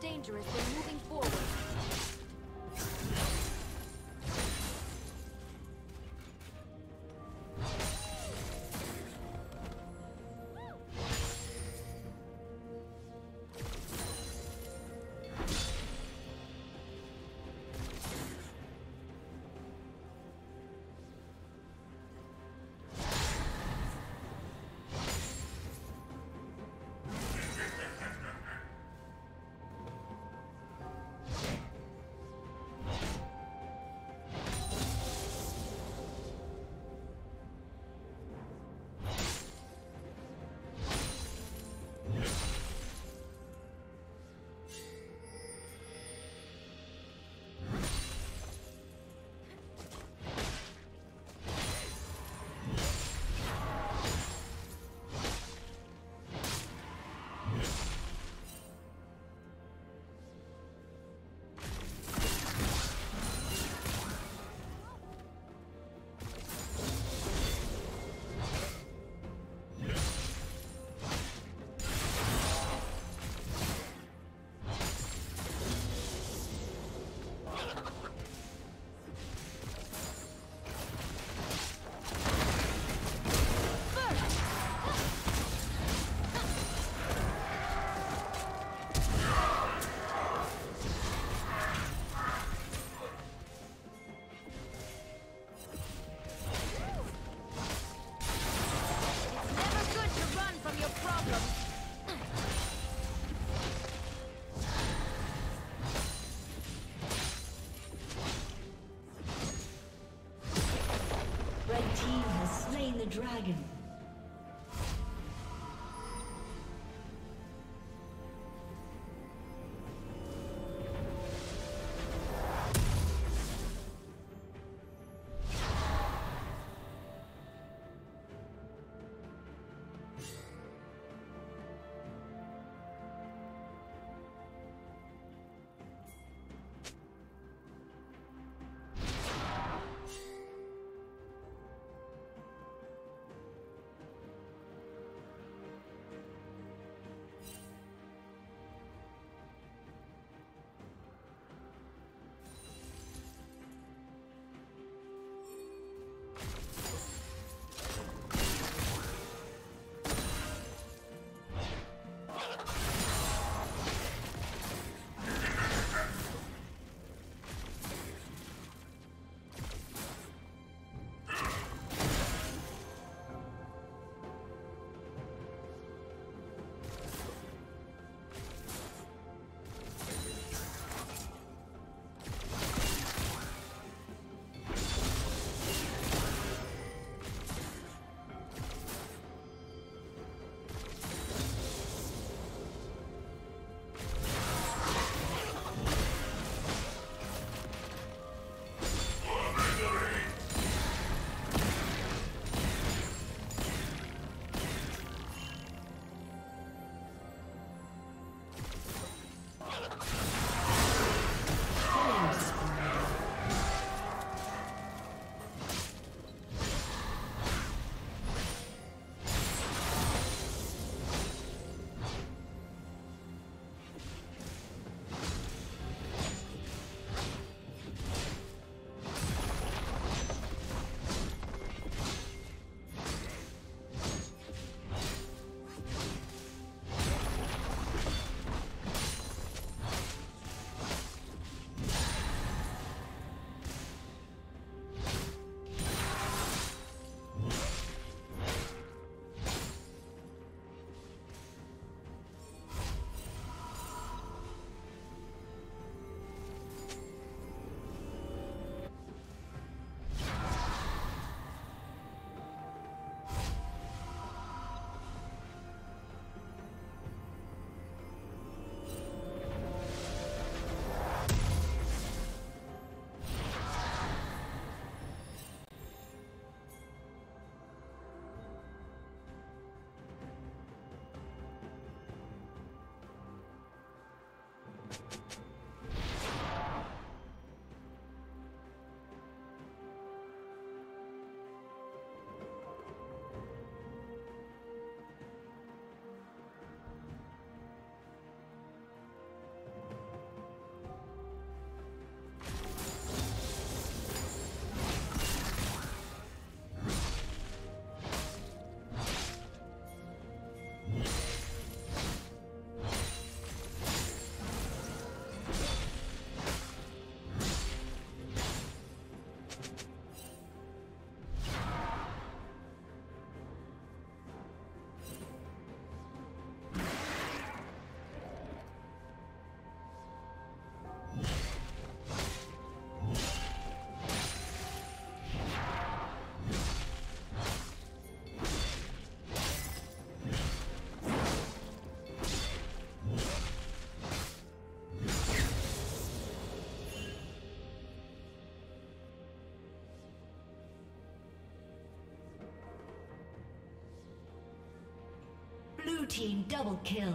dangerous when moving team double kill.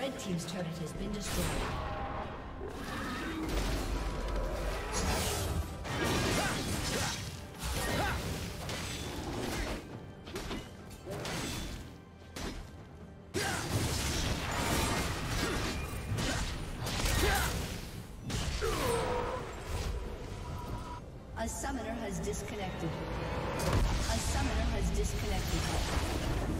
Red Team's turret has been destroyed. A summoner has disconnected. A summoner has disconnected.